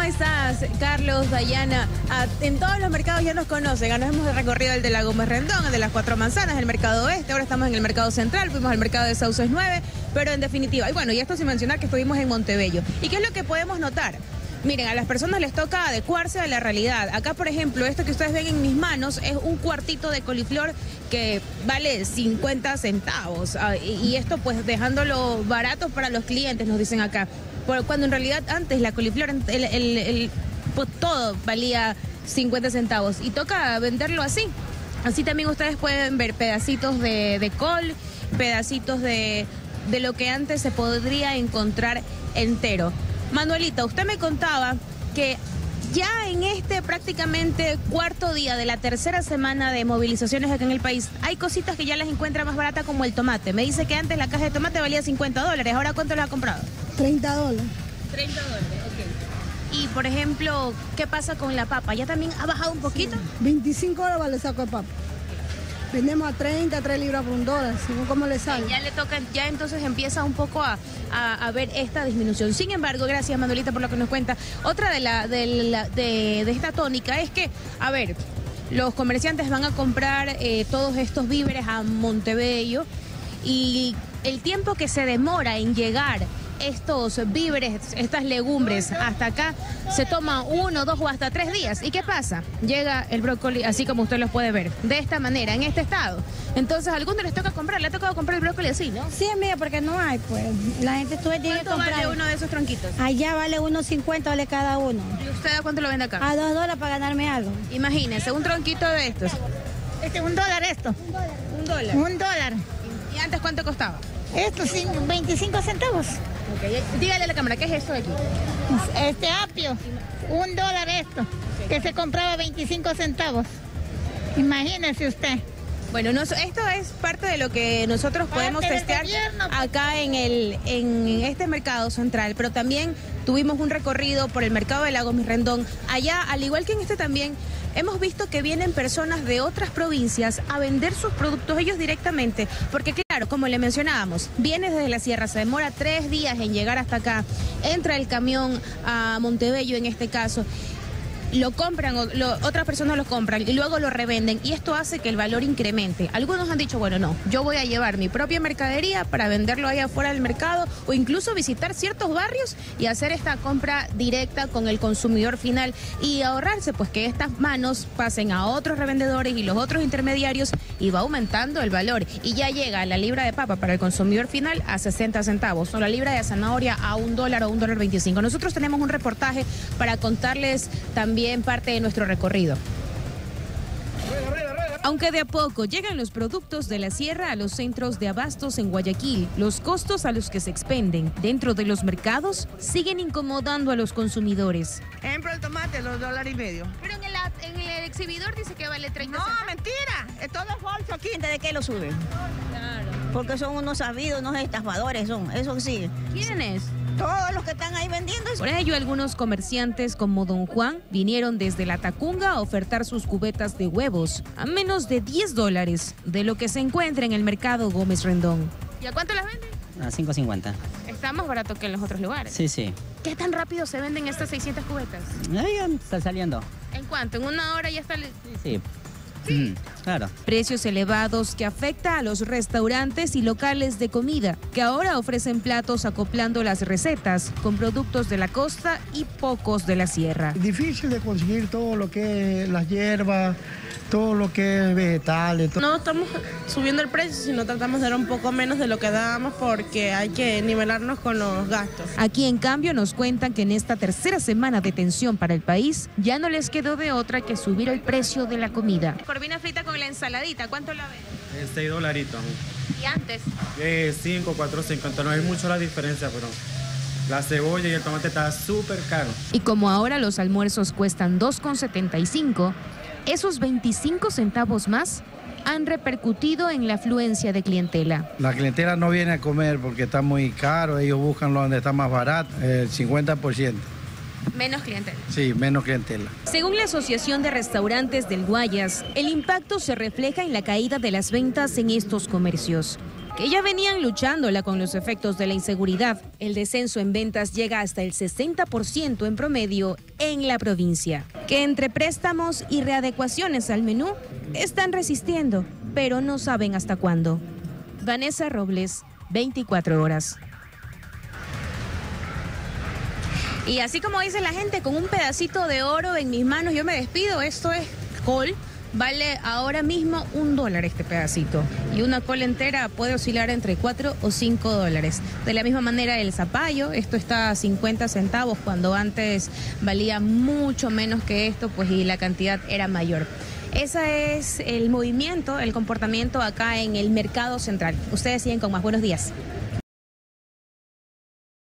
¿Cómo estás, Carlos, Dayana? Ah, en todos los mercados ya nos conocen. Nos hemos recorrido el de la Gómez Rendón, el de las Cuatro Manzanas, el mercado oeste. Ahora estamos en el mercado central, fuimos al mercado de Sauces 9. Pero en definitiva, y bueno, y esto sin mencionar que estuvimos en Montebello. ¿Y qué es lo que podemos notar? Miren, a las personas les toca adecuarse a la realidad. Acá, por ejemplo, esto que ustedes ven en mis manos es un cuartito de coliflor que vale 50 centavos. Ah, y esto pues dejándolo barato para los clientes, nos dicen acá. Cuando en realidad antes la coliflor, el, pues, todo valía 50 centavos. Y toca venderlo así. Así también ustedes pueden ver pedacitos de, col, pedacitos de, de lo que antes se podría encontrar entero. Manuelita, usted me contaba que ya en este prácticamente cuarto día de la tercera semana de movilizaciones acá en el país, hay cositas que ya las encuentra más baratas como el tomate. Me dice que antes la caja de tomate valía 50 dólares, ¿ahora cuánto lo ha comprado? 30 dólares. 30 dólares, ok. Y por ejemplo, ¿qué pasa con la papa? ¿Ya también ha bajado un poquito? 25 dólares vale saco de papa. Vendemos a 30, 3 libras por un dólar, según cómo le sale. Ya le toca, ya entonces empieza un poco a, ver esta disminución. Sin embargo, gracias Manuelita por lo que nos cuenta. Otra de, la, de, esta tónica es que, a ver, los comerciantes van a comprar eh, todos estos víveres a Montebello y el tiempo que se demora en llegar estos víveres, estas legumbres hasta acá, se toma uno, dos o hasta tres días. ¿Y qué pasa? Llega el brócoli, así como usted lo puede ver, de esta manera, en este estado. Entonces, a algunos les toca comprar, le ha tocado comprar el brócoli así, ¿no? Sí, amiga, porque no hay, pues. La gente tiene que comprar. vale uno de esos tronquitos? Allá vale unos 50 vale cada uno. ¿Y usted a cuánto lo vende acá? A dos dólares para ganarme algo. Imagínese, un tronquito de estos. Este, un dólar esto. Un dólar. Un dólar. ¿Y antes cuánto costaba? Esto, 25 centavos. Dígale a la cámara, ¿qué es esto de aquí? Este apio, un dólar esto, que se compraba 25 centavos. Imagínese usted. Bueno, esto es parte de lo que nosotros podemos testear pues. acá en, el, en este mercado central, pero también tuvimos un recorrido por el mercado de Lagos Mirrendón. Allá, al igual que en este también, hemos visto que vienen personas de otras provincias a vender sus productos ellos directamente, porque claro, como le mencionábamos, viene desde la sierra, se demora tres días en llegar hasta acá, entra el camión a Montebello en este caso, lo compran, otras personas lo compran y luego lo revenden y esto hace que el valor incremente. Algunos han dicho, bueno, no, yo voy a llevar mi propia mercadería para venderlo ahí afuera del mercado o incluso visitar ciertos barrios y hacer esta compra directa con el consumidor final y ahorrarse pues que estas manos pasen a otros revendedores y los otros intermediarios y va aumentando el valor y ya llega la libra de papa para el consumidor final a 60 centavos o la libra de zanahoria a un dólar o un dólar 25. Nosotros tenemos un reportaje para contarles también parte de nuestro recorrido. Aunque de a poco llegan los productos de la sierra a los centros de abastos en Guayaquil, los costos a los que se expenden dentro de los mercados siguen incomodando a los consumidores. Ejemplo, el tomate, los dólares y medio. Pero en el, exhibidor dice que vale 30 No, mentira. Es todo falso aquí. ¿Desde qué lo suben? Claro. Porque son unos sabidos, unos estafadores son. Eso sí. ¿Quiénes? Todos los que están ahí vendiendo. Por ello, algunos comerciantes como Don Juan vinieron desde la Tacunga a ofertar sus cubetas de huevos a menos de 10 dólares de lo que se encuentra en el mercado Gómez Rendón. ¿Y a cuánto las venden? A 5.50. Está más barato que en los otros lugares. Sí, sí. ¿Qué tan rápido se venden estas 600 cubetas? Ahí está saliendo. ¿En cuánto? ¿En una hora ya está? Sí, sí. Mm, claro. Precios elevados que afecta a los restaurantes y locales de comida, que ahora ofrecen platos acoplando las recetas con productos de la costa y pocos de la sierra. Difícil de conseguir todo lo que es las hierbas, todo lo que es vegetales. No estamos subiendo el precio, sino tratamos de dar un poco menos de lo que dábamos porque hay que nivelarnos con los gastos. Aquí en cambio nos cuentan que en esta tercera semana de tensión para el país ya no les quedó de otra que subir el precio de la comida. Corvina frita con la ensaladita, ¿cuánto la ven? 6 dolaritos. ¿Y antes? 5, 4, 5. No hay mucho la diferencia, pero... La cebolla y el tomate está súper caro. Y como ahora los almuerzos cuestan 2,75, esos 25 centavos más han repercutido en la afluencia de clientela. La clientela no viene a comer porque está muy caro, ellos buscan donde está más barato, el 50%. Menos clientela. Sí, menos clientela. Según la Asociación de Restaurantes del Guayas, el impacto se refleja en la caída de las ventas en estos comercios que ya venían luchándola con los efectos de la inseguridad. El descenso en ventas llega hasta el 60% en promedio en la provincia, que entre préstamos y readecuaciones al menú están resistiendo, pero no saben hasta cuándo. Vanessa Robles, 24 horas. Y así como dice la gente, con un pedacito de oro en mis manos, yo me despido. Esto es col. Vale ahora mismo un dólar este pedacito. Y una col entera puede oscilar entre 4 o 5 dólares. De la misma manera el zapallo, esto está a 50 centavos cuando antes valía mucho menos que esto, pues y la cantidad era mayor. Ese es el movimiento, el comportamiento acá en el mercado central. Ustedes siguen con más. Buenos días.